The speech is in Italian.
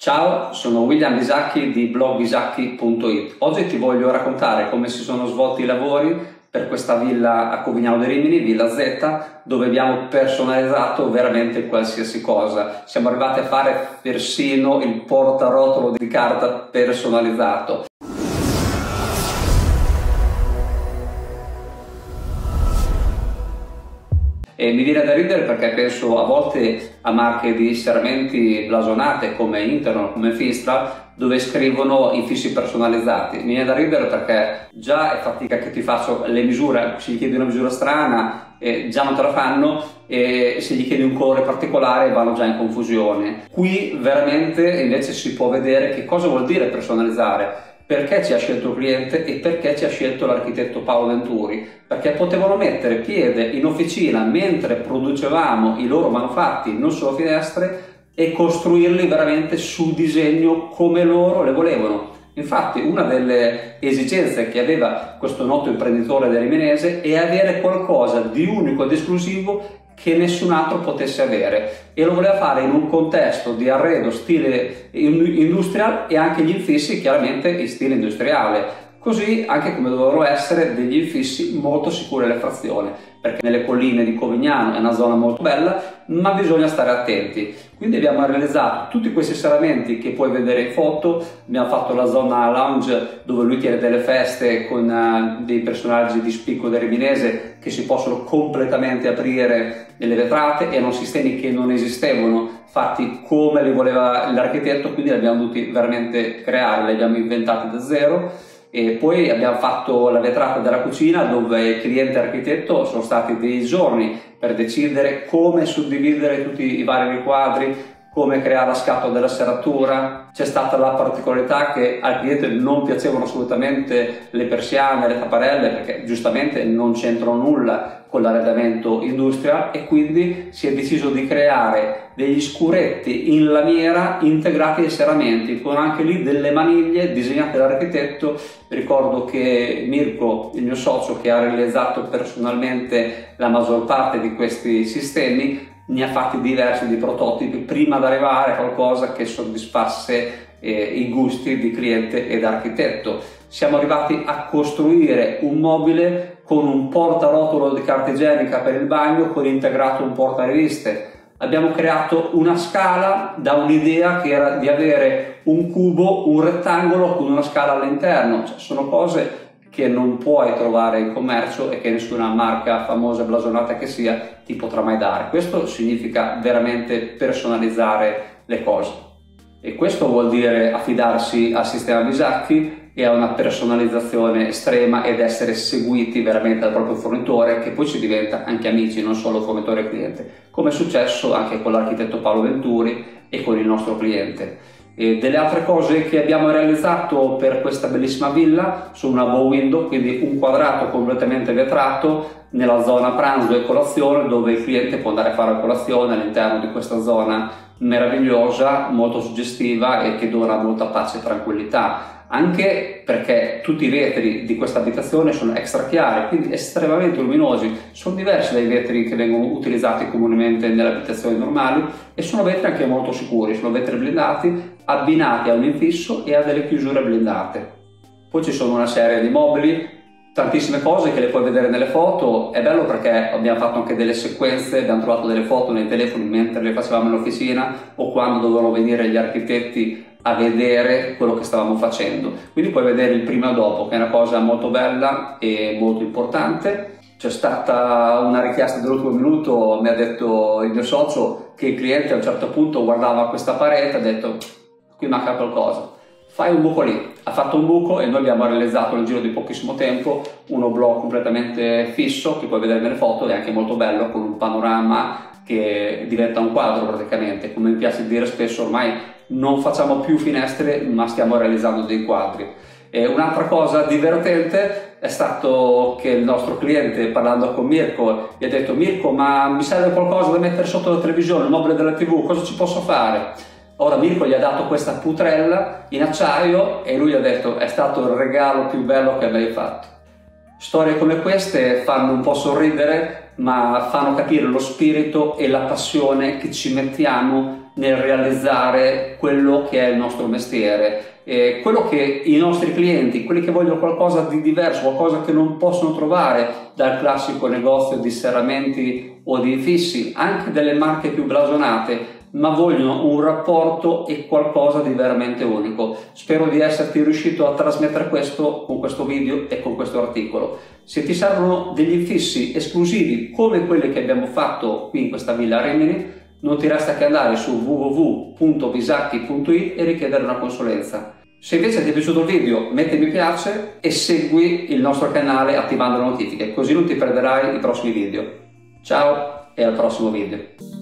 Ciao, sono William Bisacchi di blogbisacchi.it. Oggi ti voglio raccontare come si sono svolti i lavori per questa villa a Covignano dei Rimini, Villa Z, dove abbiamo personalizzato veramente qualsiasi cosa. Siamo arrivati a fare persino il portarotolo di carta personalizzato. Mi viene da ridere perché penso a volte a marche di serramenti blasonate come Interno, come Fistra, dove scrivono i fissi personalizzati. Mi viene da ridere perché già è fatica che ti faccio le misure, se gli chiedi una misura strana eh, già non te la fanno e se gli chiedi un colore particolare vanno già in confusione. Qui veramente invece si può vedere che cosa vuol dire personalizzare perché ci ha scelto il cliente e perché ci ha scelto l'architetto Paolo Venturi, perché potevano mettere piede in officina mentre producevamo i loro manufatti, non solo finestre, e costruirli veramente su disegno come loro le volevano. Infatti una delle esigenze che aveva questo noto imprenditore del Rimenese è avere qualcosa di unico ed esclusivo che nessun altro potesse avere. E lo voleva fare in un contesto di arredo stile industrial e anche gli infissi chiaramente in stile industriale così anche come dovrebbero essere degli infissi molto sicuri alle frazioni, perché nelle colline di Covignano è una zona molto bella, ma bisogna stare attenti. Quindi abbiamo realizzato tutti questi serramenti che puoi vedere in foto, abbiamo fatto la zona lounge dove lui tiene delle feste con uh, dei personaggi di spicco del Riminese che si possono completamente aprire nelle vetrate, erano sistemi che non esistevano, fatti come li voleva l'architetto, quindi li abbiamo dovuti veramente creare, li abbiamo inventati da zero e poi abbiamo fatto la vetrata della cucina dove il cliente architetto sono stati dei giorni per decidere come suddividere tutti i vari riquadri, come creare la scatola della serratura. C'è stata la particolarità che al cliente non piacevano assolutamente le persiane, le tapparelle, perché giustamente non c'entrano nulla con l'arredamento industrial e quindi si è deciso di creare degli scuretti in lamiera integrati ai serramenti con anche lì delle maniglie disegnate dall'architetto. Ricordo che Mirko, il mio socio che ha realizzato personalmente la maggior parte di questi sistemi, ne ha fatti diversi di prototipi prima di arrivare a qualcosa che soddisfasse eh, i gusti di cliente ed architetto. Siamo arrivati a costruire un mobile con un portarotolo di carta igienica per il bagno con integrato un portariviste. Abbiamo creato una scala da un'idea che era di avere un cubo, un rettangolo con una scala all'interno. Cioè, sono cose che non puoi trovare in commercio e che nessuna marca famosa e blasonata che sia ti potrà mai dare. Questo significa veramente personalizzare le cose. E questo vuol dire affidarsi al sistema Bisacchi e a una personalizzazione estrema ed essere seguiti veramente dal proprio fornitore che poi ci diventa anche amici, non solo fornitore e cliente, come è successo anche con l'architetto Paolo Venturi e con il nostro cliente. E delle altre cose che abbiamo realizzato per questa bellissima villa sono una bow window, quindi un quadrato completamente vetrato nella zona pranzo e colazione dove il cliente può andare a fare la colazione all'interno di questa zona meravigliosa, molto suggestiva e che dona molta pace e tranquillità. Anche perché tutti i vetri di questa abitazione sono extra chiari, quindi estremamente luminosi, sono diversi dai vetri che vengono utilizzati comunemente nelle abitazioni normali e sono vetri anche molto sicuri, sono vetri blindati abbinati a un infisso e a delle chiusure blindate. Poi ci sono una serie di mobili, tantissime cose che le puoi vedere nelle foto, è bello perché abbiamo fatto anche delle sequenze, abbiamo trovato delle foto nei telefoni mentre le facevamo in officina o quando dovevano venire gli architetti a vedere quello che stavamo facendo. Quindi puoi vedere il prima e dopo, che è una cosa molto bella e molto importante. C'è stata una richiesta dell'ultimo minuto, mi ha detto il mio socio che il cliente a un certo punto guardava questa parete e ha detto qui manca qualcosa. Fai un buco lì. Ha fatto un buco e noi abbiamo realizzato nel giro di pochissimo tempo un oblò completamente fisso che puoi vedere nelle foto, è anche molto bello con un panorama che diventa un quadro praticamente. Come mi piace dire spesso ormai non facciamo più finestre ma stiamo realizzando dei quadri. E un'altra cosa divertente è stato che il nostro cliente parlando con Mirko gli ha detto Mirko ma mi serve qualcosa da mettere sotto la televisione, il mobile della tv, cosa ci posso fare? Ora Mirko gli ha dato questa putrella in acciaio e lui ha detto è stato il regalo più bello che abbia fatto. Storie come queste fanno un po' sorridere ma fanno capire lo spirito e la passione che ci mettiamo nel realizzare quello che è il nostro mestiere. Eh, quello che i nostri clienti, quelli che vogliono qualcosa di diverso, qualcosa che non possono trovare dal classico negozio di serramenti o di fissi, anche delle marche più blasonate, ma vogliono un rapporto e qualcosa di veramente unico. Spero di esserti riuscito a trasmettere questo con questo video e con questo articolo. Se ti servono degli infissi esclusivi come quelli che abbiamo fatto qui in questa villa Rimini, non ti resta che andare su www.bisacchi.it e richiedere una consulenza. Se invece ti è piaciuto il video metti mi piace e segui il nostro canale attivando le notifiche, così non ti perderai i prossimi video. Ciao e al prossimo video.